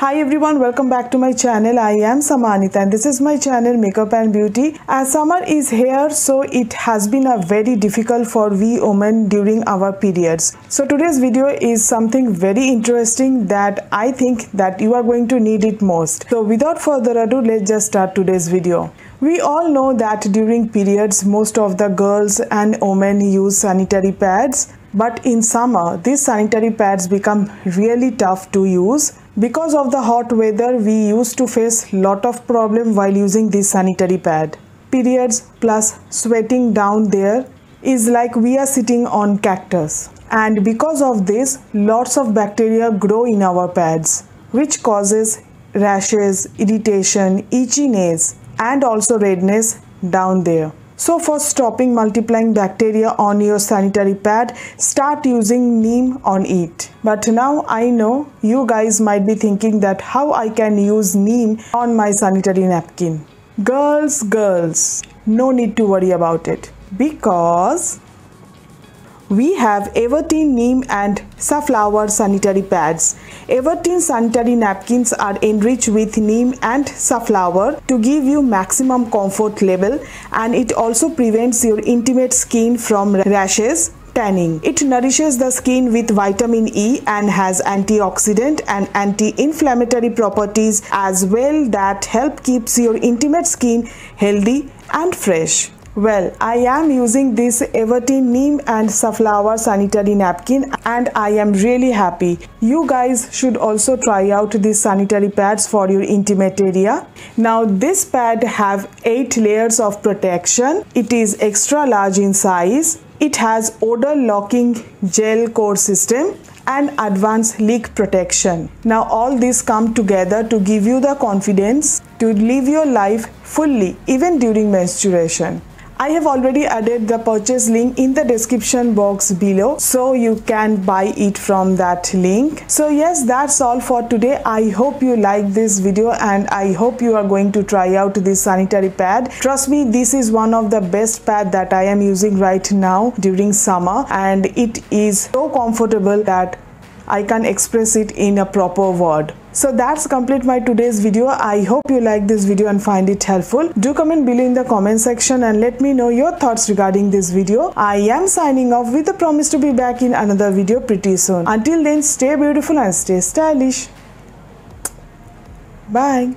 Hi everyone, welcome back to my channel. I am Samannita and this is my channel Makeup and Beauty. As summer is here, so it has been a very difficult for we women during our periods. So today's video is something very interesting that I think that you are going to need it most. So without further ado, let's just start today's video. We all know that during periods, most of the girls and women use sanitary pads. But in summer, these sanitary pads become really tough to use because of the hot weather, we used to face lot of problem while using this sanitary pad. Periods plus sweating down there is like we are sitting on cactus. And because of this, lots of bacteria grow in our pads, which causes rashes, irritation, itchiness, and also redness down there. So for stopping multiplying bacteria on your sanitary pad, start using neem on it. But now I know you guys might be thinking that how I can use neem on my sanitary napkin. Girls, girls, no need to worry about it because we have Everteen Neem and Safflower sanitary pads. Everteen sanitary napkins are enriched with neem and safflower to give you maximum comfort level and it also prevents your intimate skin from rashes, tanning. It nourishes the skin with vitamin E and has antioxidant and anti-inflammatory properties as well that help keeps your intimate skin healthy and fresh. Well, I am using this Everteen Neem and Safflower sanitary napkin and I am really happy. You guys should also try out these sanitary pads for your intimate area. Now this pad have 8 layers of protection. It is extra large in size. It has odor locking gel core system and advanced leak protection. Now all these come together to give you the confidence to live your life fully even during menstruation. I have already added the purchase link in the description box below so you can buy it from that link. So yes that's all for today. I hope you like this video and I hope you are going to try out this sanitary pad. Trust me this is one of the best pad that I am using right now during summer and it is so comfortable that I can express it in a proper word. So that's complete my today's video. I hope you like this video and find it helpful. Do comment below in the comment section and let me know your thoughts regarding this video. I am signing off with a promise to be back in another video pretty soon. Until then, stay beautiful and stay stylish. Bye.